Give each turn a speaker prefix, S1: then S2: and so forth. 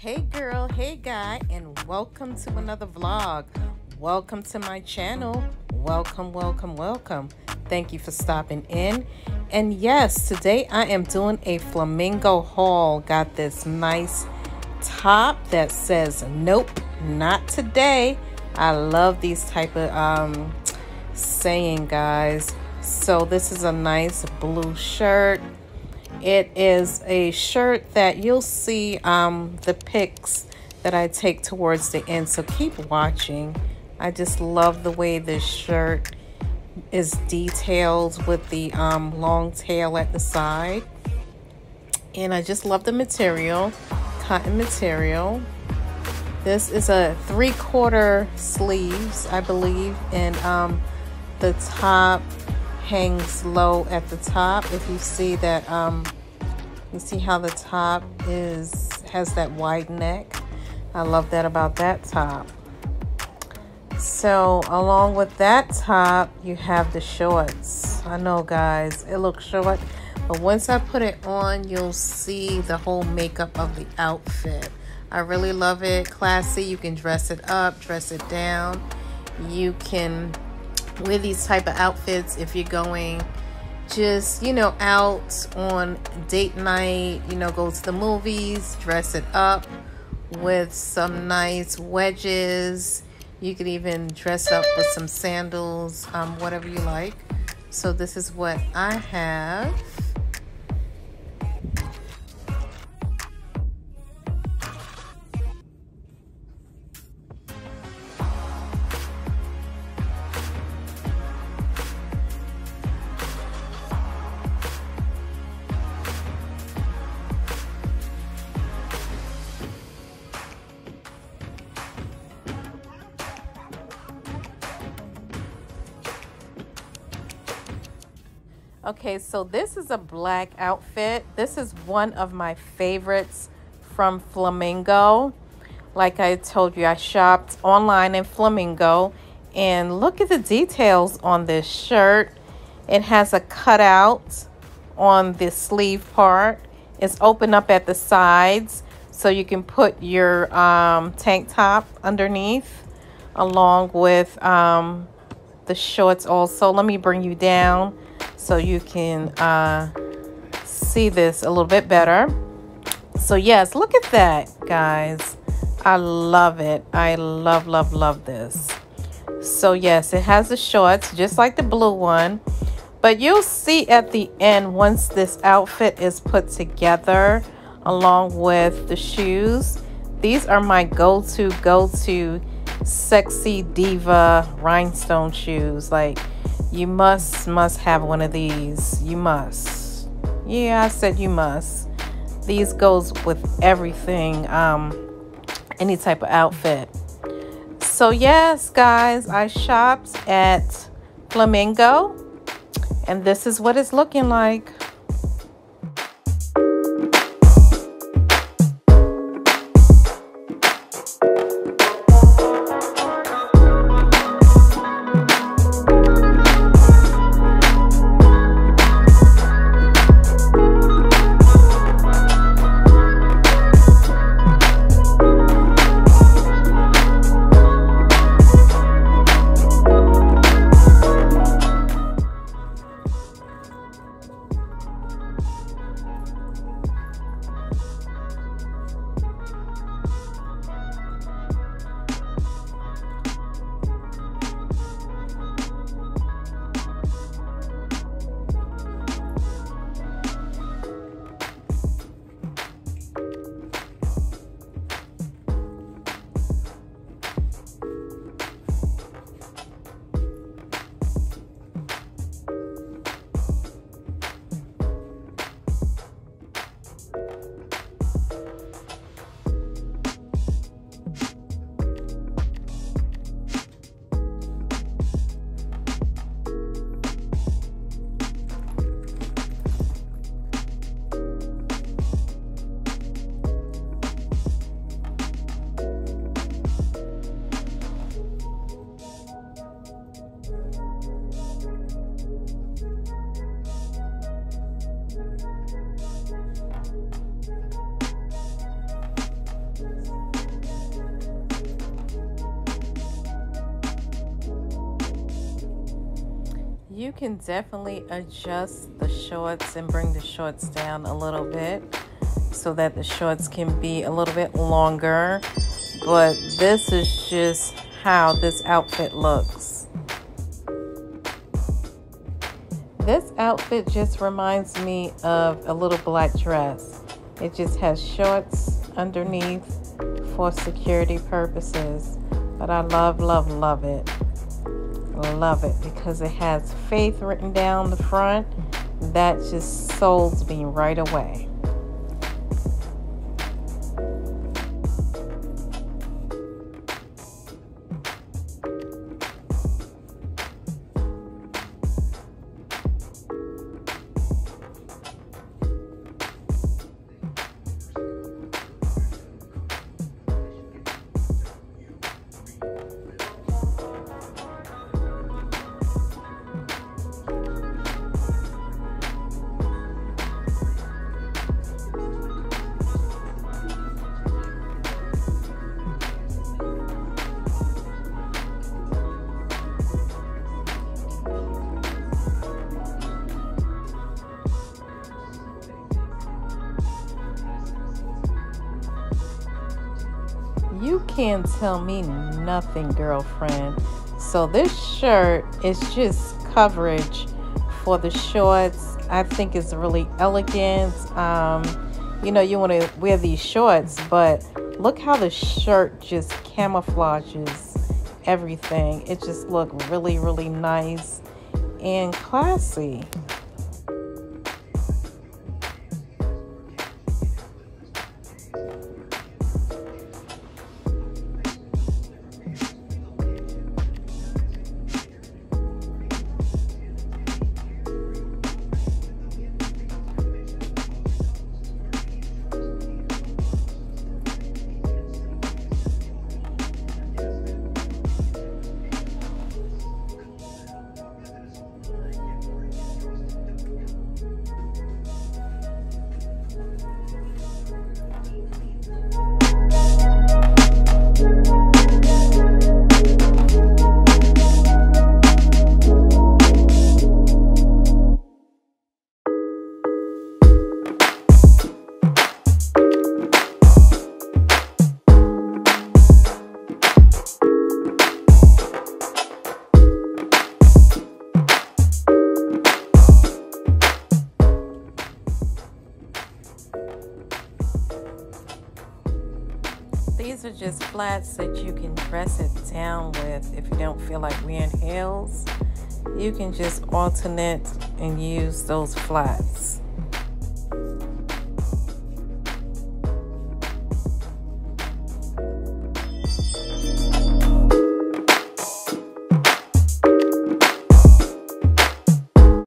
S1: Hey girl, hey guy, and welcome to another vlog. Welcome to my channel. Welcome, welcome, welcome. Thank you for stopping in. And yes, today I am doing a flamingo haul. Got this nice top that says, nope, not today. I love these type of um, saying, guys. So this is a nice blue shirt it is a shirt that you'll see um, the pics that I take towards the end. So keep watching. I just love the way this shirt is detailed with the um, long tail at the side. And I just love the material, cotton material. This is a three quarter sleeves, I believe. And um, the top hangs low at the top. If you see that, um, you see how the top is has that wide neck. I love that about that top. So along with that top, you have the shorts. I know guys, it looks short, but once I put it on, you'll see the whole makeup of the outfit. I really love it. Classy, you can dress it up, dress it down. You can wear these type of outfits if you're going just you know out on date night you know go to the movies dress it up with some nice wedges. You could even dress up with some sandals um, whatever you like. So this is what I have Okay, so this is a black outfit. This is one of my favorites from Flamingo. Like I told you, I shopped online in Flamingo. And look at the details on this shirt. It has a cutout on the sleeve part. It's open up at the sides so you can put your um, tank top underneath along with um, the shorts also. Let me bring you down so you can uh, see this a little bit better. So yes, look at that, guys. I love it. I love, love, love this. So yes, it has the shorts, just like the blue one. But you'll see at the end, once this outfit is put together, along with the shoes, these are my go-to, go-to sexy diva rhinestone shoes. Like, you must, must have one of these. You must. Yeah, I said you must. These goes with everything, um, any type of outfit. So yes, guys, I shopped at Flamingo. And this is what it's looking like. You can definitely adjust the shorts and bring the shorts down a little bit so that the shorts can be a little bit longer. But this is just how this outfit looks. This outfit just reminds me of a little black dress. It just has shorts underneath for security purposes. But I love, love, love it. Love it because it has faith written down the front. That just sold me right away. You can't tell me nothing, girlfriend. So this shirt is just coverage for the shorts. I think it's really elegant. Um, you know, you want to wear these shorts, but look how the shirt just camouflages everything. It just look really, really nice and classy. Just flats that you can dress it down with if you don't feel like wearing heels. You can just alternate and use those flats.